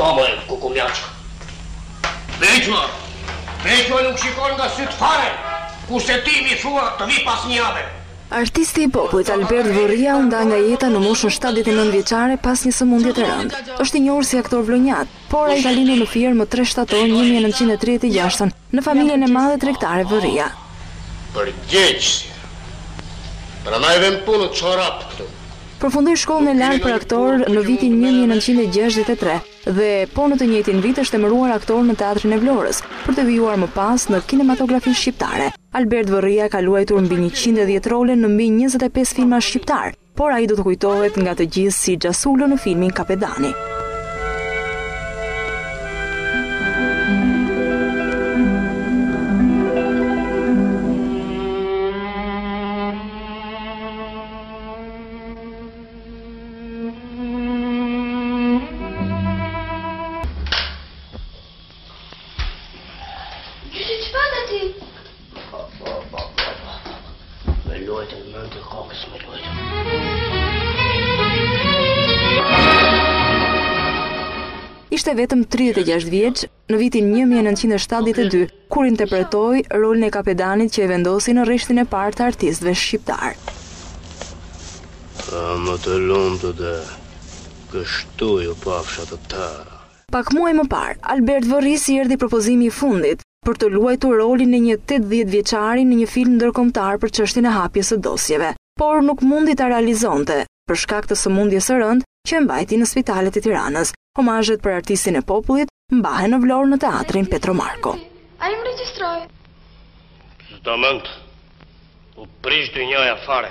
Shko moj kukumjaçkë. Veq moj. Veq moj nuk shikon nga sytë fare. Kurse ti më thua të vi pas një jave. Artisti i popullit Albert Vërria u nda nga jeta në moshën shtatëdhjetë e nëntë vjeçare pas një sëmundje të rëndë. Është i njohur si aktor vlonjat. Por ai ka lindur në Fier më tre shtator një mijë e nëntëqind e tridhjetë e gjashtën, në familjen e madhe tregtare Vërria. Përgjegjësia. Prandaj edhe m'u bë puna çorap këtu. Përfundoi shkollën e lartë për aktor në vitin një mijë e nëntëqind e gjashtëdhjetë e tre dhe po në të njëjtin vit është emëruar aktor në Teatrin e Vlorës, për të vijuar më pas në kinematografinë shqiptare. Albert Vërria ka luajtur mbi njëqind e dhjetë role në mbi njëzet e pesë filma shqiptarë. Por ai do të kujtohet nga të gjithë si xha Sulo në filmin Kapedani. Ishte vetëm 36 vjeç në vitin 1972, kur interpretoi rolin e kapedanit që e vendosi në rreshtin e parë të artistëve shqiptarë. Më të lumtë dhe kështu ju pafsha të tëra. Pak muaj më parë, Albert Vërrisë i erdhi propozimi i fundit, për të luajtur rolin e një tetëdhjetë vjeçari në një film ndërkombëtar për çështjen e hapjes së dosjeve, por nuk mundi ta realizonte, për shkak të sëmundjes së rëndë që e mbajti në spitalet e Tiranës. Homazhet për artistin e popullit mbahen në Vlorë në Teatrin Petro Marko. A i më regjistrojë? S'do mend, u prish dynjaja fare.